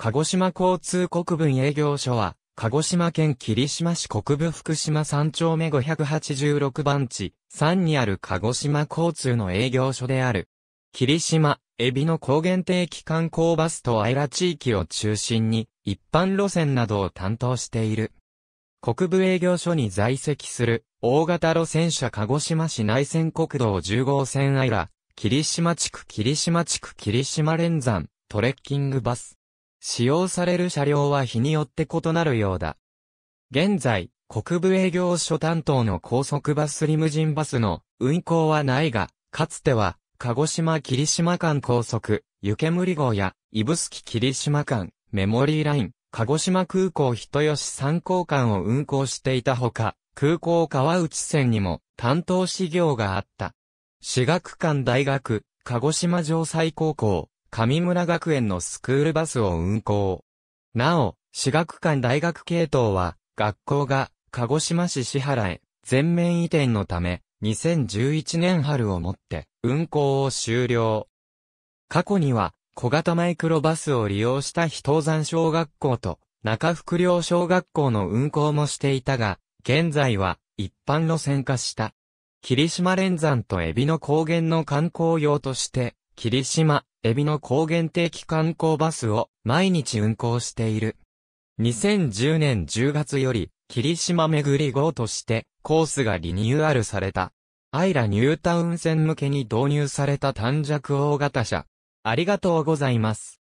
鹿児島交通国分営業所は、鹿児島県霧島市国分福島3丁目586番地3にある鹿児島交通の営業所である。霧島、エビの高原定期観光バスとアイラ地域を中心に一般路線などを担当している。国部営業所に在籍する大型路線車鹿児島市内線国道10号線アイラ、霧島地区霧島地区霧島連山、トレッキングバス。使用される車両は日によって異なるようだ。現在、国部営業所担当の高速バスリムジンバスの運行はないが、かつては、鹿児島霧島間高速、湯煙号や、指宿霧島間、メモリーライン、鹿児島空港人吉三港間を運行していたほか、空港川内線にも担当事業があった。私学館大学、鹿児島城西高校、上村学園のスクールバスを運行。なお、私学館大学系統は、学校が鹿児島市市原へ全面移転のため、2011年春をもって運行を終了。過去には小型マイクロバスを利用した非東山小学校と中福陵小学校の運行もしていたが、現在は一般路線化した。霧島連山とエビの高原の観光用として、霧島、エビの高原定期観光バスを毎日運行している。2010年10月より、霧島巡り号として、コースがリニューアルされた。アイラニュータウン線向けに導入された短尺大型車。ありがとうございます。